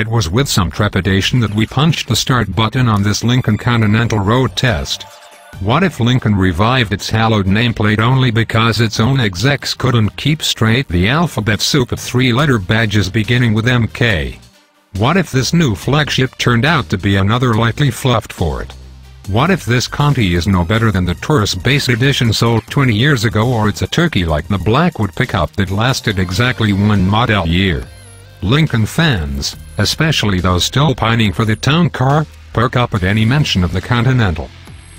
It was with some trepidation that we punched the start button on this Lincoln Continental road test. What if Lincoln revived its hallowed nameplate only because its own execs couldn't keep straight the alphabet soup of three-letter badges beginning with MK? What if this new flagship turned out to be another lightly fluffed Ford? What if this Conti is no better than the Taurus base edition sold 20 years ago or it's a turkey like the Blackwood pickup that lasted exactly one model year? Lincoln fans, especially those still pining for the town car, perk up at any mention of the Continental.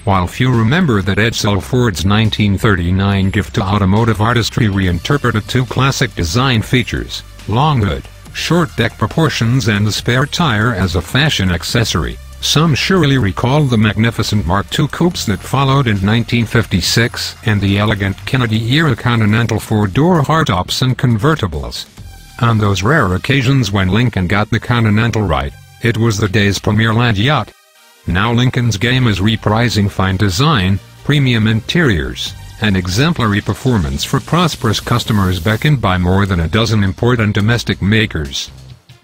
While few remember that Edsel Ford's 1939 gift to automotive artistry reinterpreted two classic design features, long hood, short deck proportions and the spare tire as a fashion accessory, some surely recall the magnificent Mark II coupes that followed in 1956 and the elegant Kennedy-era Continental four-door hardtops and convertibles. On those rare occasions when Lincoln got the Continental right, it was the day's premier land yacht. Now Lincoln's game is reprising fine design, premium interiors, and exemplary performance for prosperous customers beckoned by more than a dozen important domestic makers.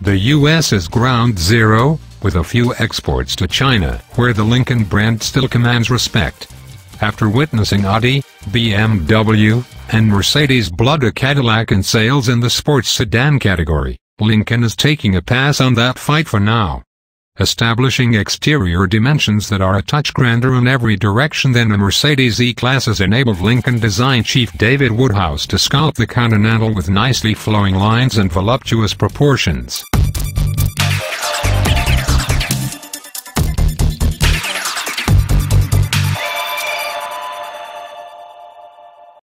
The U.S. is ground zero, with a few exports to China, where the Lincoln brand still commands respect. After witnessing Audi, BMW, and Mercedes blood a Cadillac in sales in the sports sedan category, Lincoln is taking a pass on that fight for now. Establishing exterior dimensions that are a touch grander in every direction than the Mercedes E-Class has enabled Lincoln design chief David Woodhouse to sculpt the Continental with nicely flowing lines and voluptuous proportions.